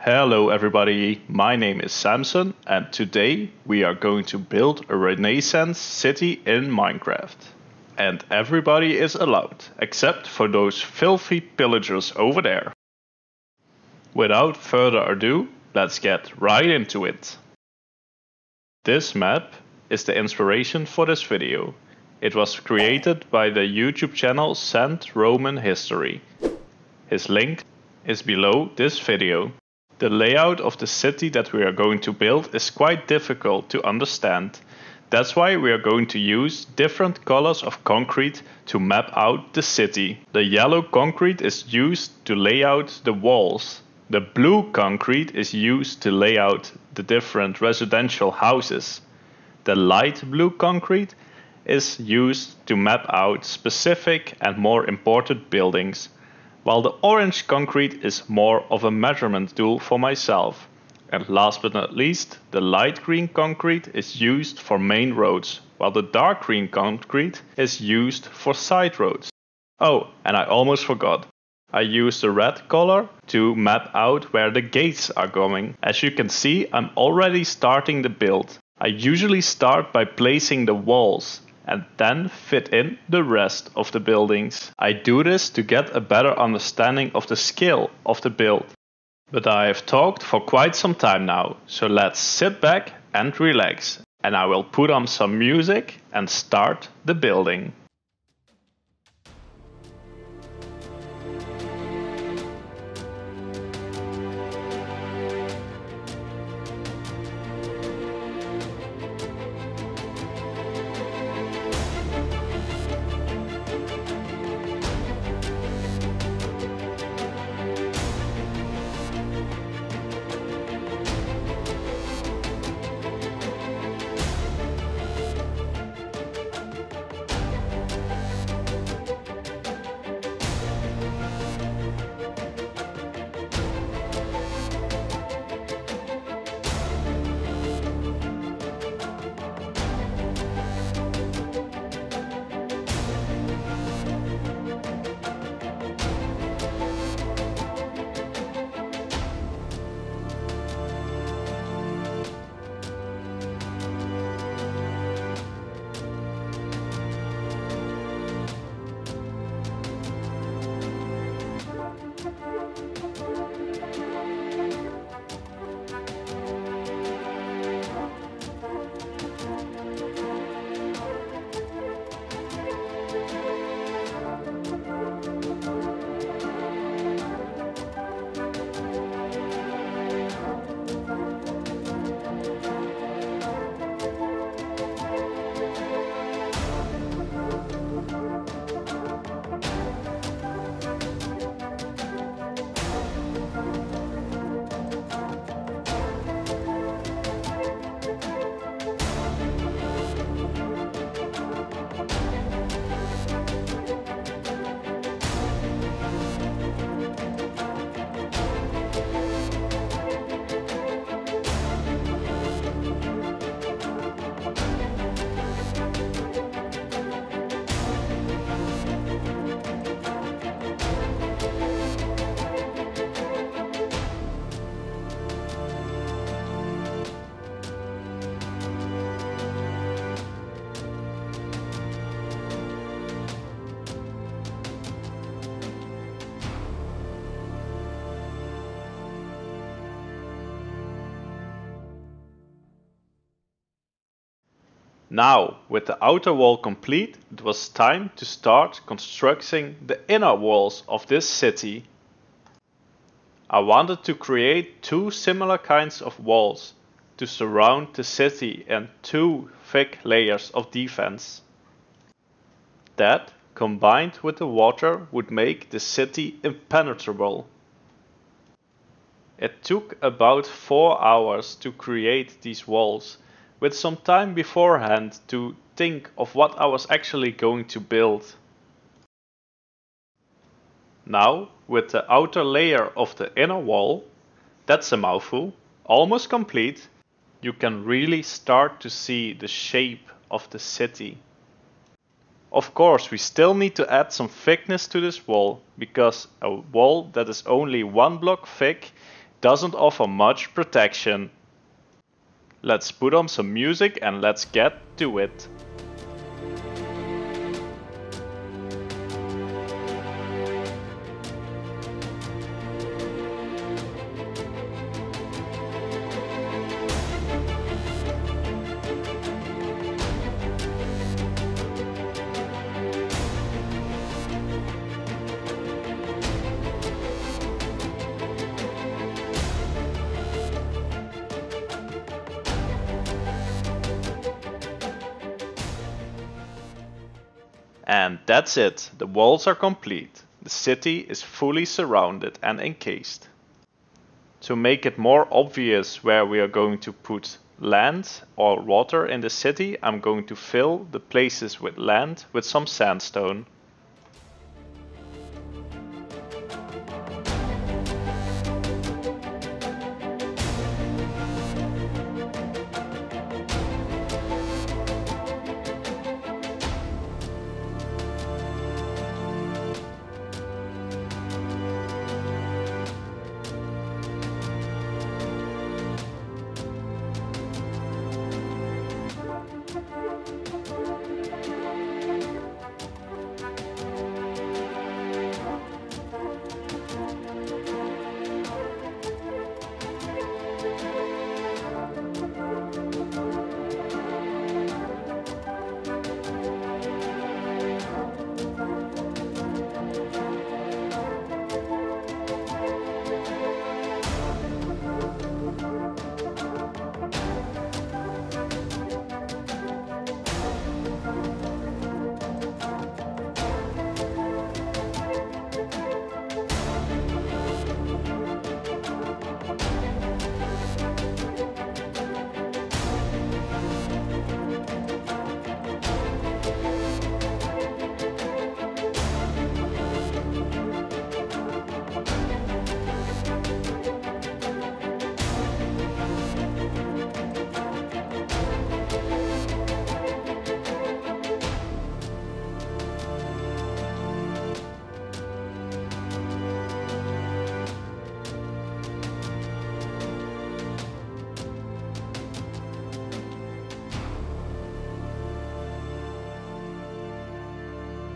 Hello everybody, my name is Samson and today we are going to build a renaissance city in Minecraft. And everybody is allowed, except for those filthy pillagers over there. Without further ado, let's get right into it. This map is the inspiration for this video. It was created by the YouTube channel Sand Roman History. His link is below this video. The layout of the city that we are going to build is quite difficult to understand. That's why we are going to use different colors of concrete to map out the city. The yellow concrete is used to lay out the walls. The blue concrete is used to lay out the different residential houses. The light blue concrete is used to map out specific and more important buildings while the orange concrete is more of a measurement tool for myself. And last but not least, the light green concrete is used for main roads, while the dark green concrete is used for side roads. Oh, and I almost forgot. I used the red color to map out where the gates are going. As you can see, I'm already starting the build. I usually start by placing the walls and then fit in the rest of the buildings. I do this to get a better understanding of the scale of the build. But I have talked for quite some time now, so let's sit back and relax and I will put on some music and start the building. Now, with the outer wall complete, it was time to start constructing the inner walls of this city. I wanted to create two similar kinds of walls to surround the city and two thick layers of defense. That, combined with the water, would make the city impenetrable. It took about 4 hours to create these walls with some time beforehand to think of what I was actually going to build. Now, with the outer layer of the inner wall, that's a mouthful, almost complete, you can really start to see the shape of the city. Of course, we still need to add some thickness to this wall, because a wall that is only one block thick doesn't offer much protection. Let's put on some music and let's get to it. And that's it, the walls are complete. The city is fully surrounded and encased. To make it more obvious where we are going to put land or water in the city, I'm going to fill the places with land with some sandstone.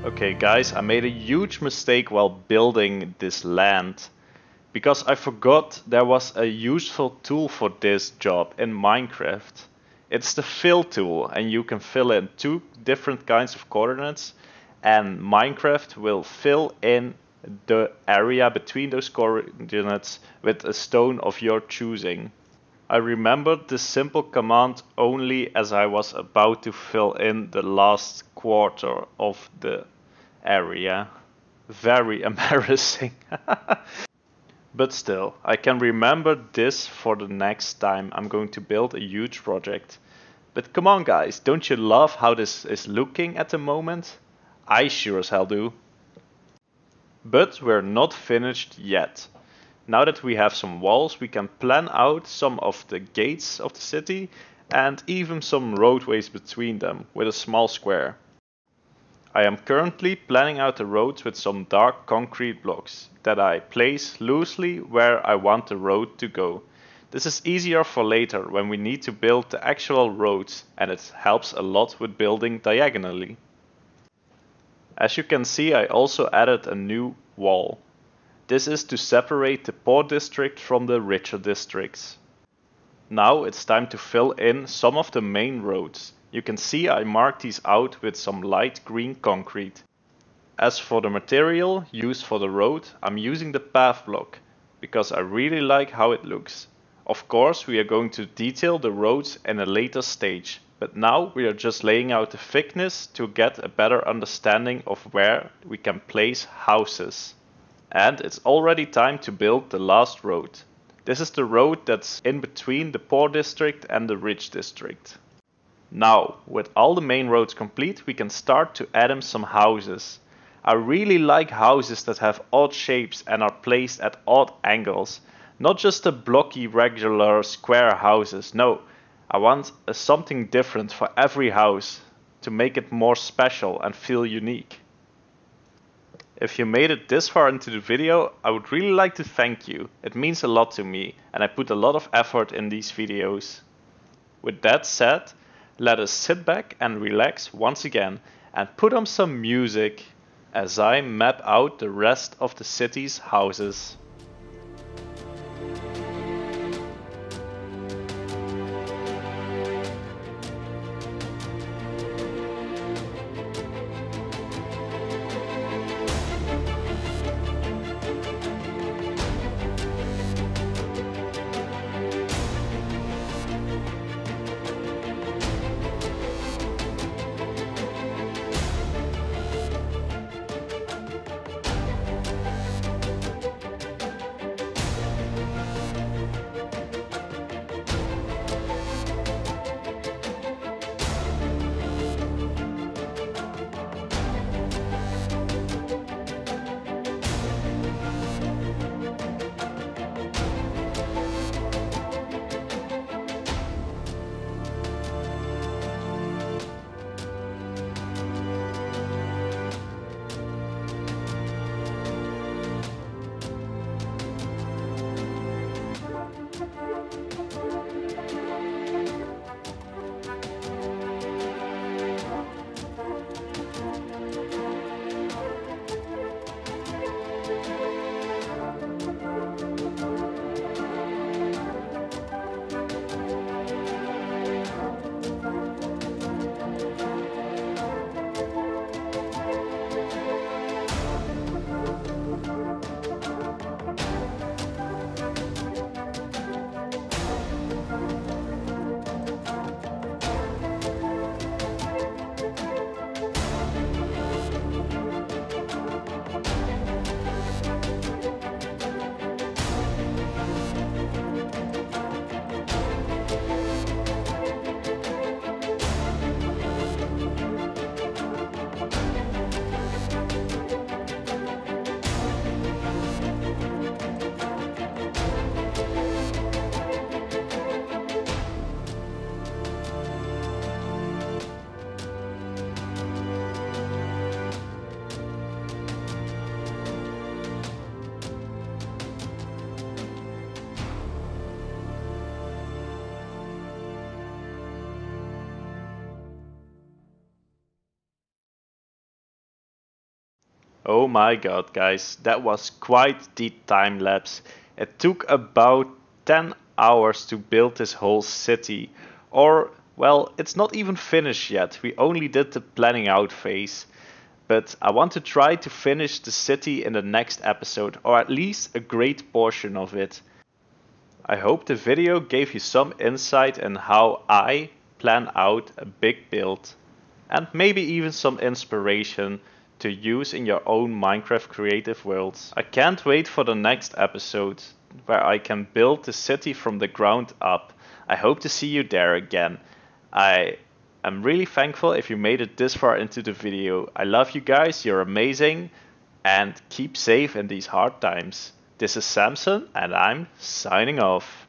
Okay guys, I made a huge mistake while building this land. Because I forgot there was a useful tool for this job in Minecraft. It's the fill tool and you can fill in two different kinds of coordinates and Minecraft will fill in the area between those coordinates with a stone of your choosing. I remembered this simple command only as I was about to fill in the last quarter of the area. Very embarrassing. but still, I can remember this for the next time I'm going to build a huge project. But come on guys, don't you love how this is looking at the moment? I sure as hell do. But we're not finished yet. Now that we have some walls, we can plan out some of the gates of the city and even some roadways between them with a small square. I am currently planning out the roads with some dark concrete blocks that I place loosely where I want the road to go. This is easier for later when we need to build the actual roads and it helps a lot with building diagonally. As you can see I also added a new wall. This is to separate the poor district from the richer districts. Now it's time to fill in some of the main roads you can see I marked these out with some light green concrete. As for the material used for the road, I'm using the path block, because I really like how it looks. Of course we are going to detail the roads in a later stage, but now we are just laying out the thickness to get a better understanding of where we can place houses. And it's already time to build the last road. This is the road that's in between the poor district and the rich district. Now, with all the main roads complete, we can start to add in some houses. I really like houses that have odd shapes and are placed at odd angles. Not just the blocky regular square houses, no. I want something different for every house to make it more special and feel unique. If you made it this far into the video, I would really like to thank you. It means a lot to me and I put a lot of effort in these videos. With that said, let us sit back and relax once again and put on some music as I map out the rest of the city's houses. Oh my god guys, that was quite the time lapse. It took about 10 hours to build this whole city. Or, well, it's not even finished yet, we only did the planning out phase. But I want to try to finish the city in the next episode, or at least a great portion of it. I hope the video gave you some insight in how I plan out a big build. And maybe even some inspiration to use in your own Minecraft creative worlds. I can't wait for the next episode where I can build the city from the ground up. I hope to see you there again. I am really thankful if you made it this far into the video. I love you guys, you're amazing, and keep safe in these hard times. This is Samson, and I'm signing off.